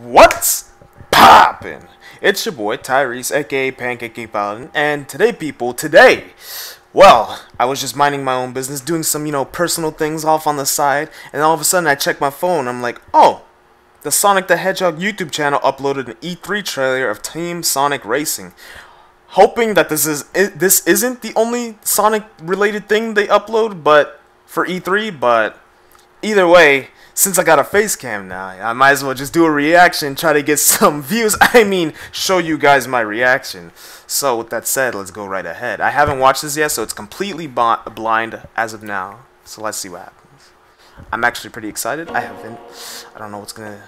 What's poppin'? It's your boy Tyrese, aka Pancaking Paladin, and today, people, today, well, I was just minding my own business, doing some, you know, personal things off on the side, and all of a sudden I check my phone, I'm like, oh, the Sonic the Hedgehog YouTube channel uploaded an E3 trailer of Team Sonic Racing. Hoping that this is this isn't the only Sonic related thing they upload, but for E3, but either way, since I got a face cam now, I might as well just do a reaction, try to get some views. I mean, show you guys my reaction. So with that said, let's go right ahead. I haven't watched this yet, so it's completely blind as of now. So let's see what happens. I'm actually pretty excited. I haven't. I don't know what's gonna.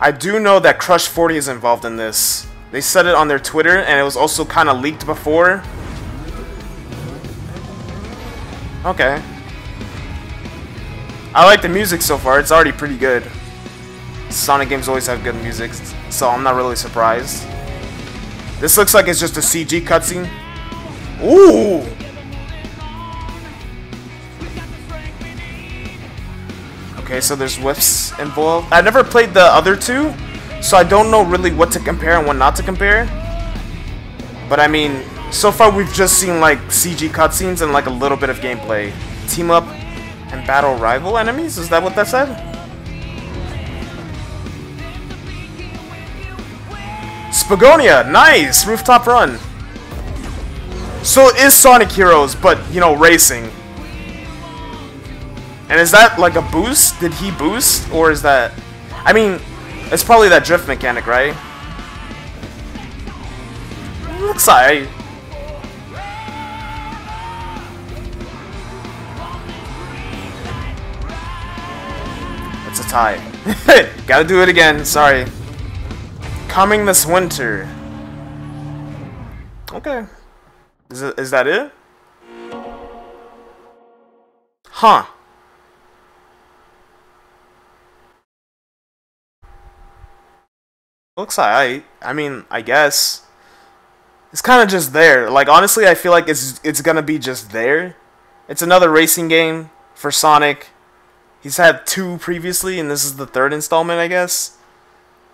I do know that Crush 40 is involved in this. They said it on their Twitter, and it was also kind of leaked before. Okay. I like the music so far. It's already pretty good. Sonic games always have good music, so I'm not really surprised. This looks like it's just a CG cutscene. Ooh! Okay, so there's Wisps involved. I never played the other two, so I don't know really what to compare and what not to compare. But I mean, so far we've just seen like CG cutscenes and like a little bit of gameplay. Team up and battle rival enemies? Is that what that said? Spagonia! Nice! Rooftop run! So it is Sonic Heroes, but, you know, racing. And is that like a boost? Did he boost? Or is that... I mean, it's probably that drift mechanic, right? Looks like... It's a tie. Gotta do it again, sorry. Coming this winter. Okay. Is, it, is that it? Huh. Looks like I, I mean, I guess. It's kind of just there. Like, honestly, I feel like it's, it's gonna be just there. It's another racing game for Sonic. He's had two previously, and this is the third installment, I guess.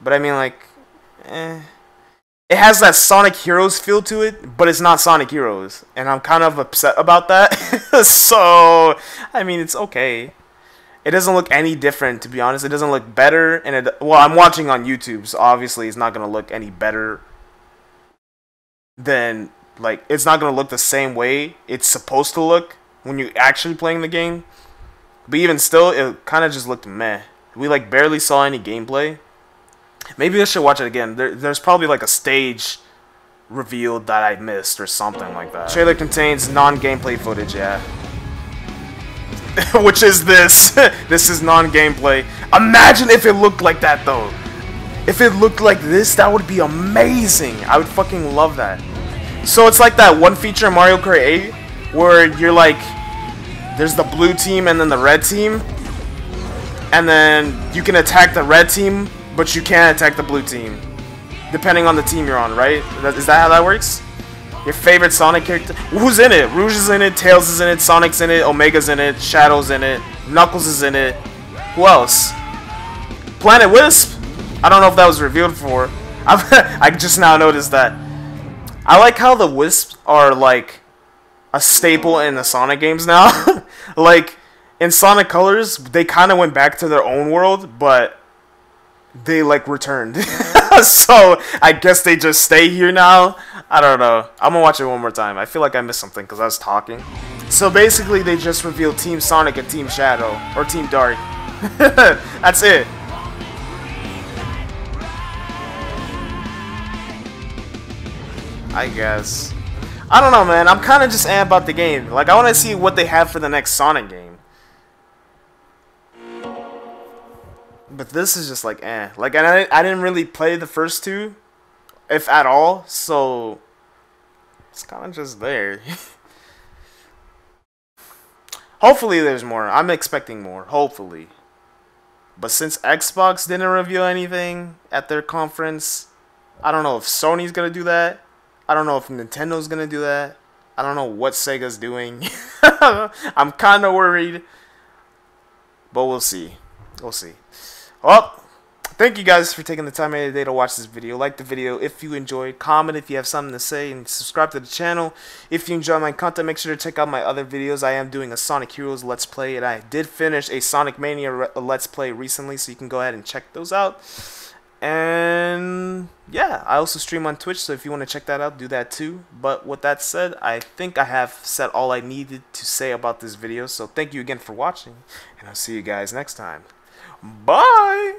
But I mean, like, eh. It has that Sonic Heroes feel to it, but it's not Sonic Heroes. And I'm kind of upset about that. so, I mean, it's okay. It doesn't look any different, to be honest. It doesn't look better. And it, well, I'm watching on YouTube, so obviously it's not going to look any better than, like, it's not going to look the same way it's supposed to look when you're actually playing the game. But even still, it kind of just looked meh. We like barely saw any gameplay. Maybe I should watch it again. There, there's probably like a stage revealed that I missed or something like that. Trailer contains non-gameplay footage, yeah. Which is this. this is non-gameplay. Imagine if it looked like that though. If it looked like this, that would be amazing. I would fucking love that. So it's like that one feature in Mario Kart 8 where you're like there's the blue team and then the red team. And then you can attack the red team, but you can't attack the blue team. Depending on the team you're on, right? Is that how that works? Your favorite Sonic character? Who's in it? Rouge is in it, Tails is in it, Sonic's in it, Omega's in it, Shadow's in it, Knuckles is in it. Who else? Planet Wisp? I don't know if that was revealed before. i just now noticed that. I like how the Wisps are like a staple in the Sonic games now. like in Sonic Colors, they kind of went back to their own world, but they like returned. Mm-hmm. so I guess they just stay here now. I don't know. I'm gonna watch it one more time. I feel like I missed something because I was talking. So basically, they just revealed Team Sonic and Team Shadow or Team Dark. That's it. I guess. I don't know, man. I'm kind of just amped about the game. Like, I want to see what they have for the next Sonic game. But this is just like, eh. Like, I, I didn't really play the first two, if at all, so it's kind of just there. Hopefully there's more. I'm expecting more. Hopefully. But since Xbox didn't reveal anything at their conference, I don't know if Sony's going to do that. I don't know if Nintendo's gonna do that. I don't know what Sega's doing. I'm kind of worried, but we'll see. We'll see. Well, thank you guys for taking the time out of the day to watch this video. Like the video if you enjoyed. Comment if you have something to say. And subscribe to the channel. If you enjoy my content, make sure to check out my other videos. I am doing a Sonic Heroes Let's Play. And I did finish a Sonic Mania Let's Play recently. So you can go ahead and check those out. And yeah, I also stream on Twitch, so if you want to check that out, do that too. But with that said, I think I have said all I needed to say about this video. So thank you again for watching, and I'll see you guys next time. Bye!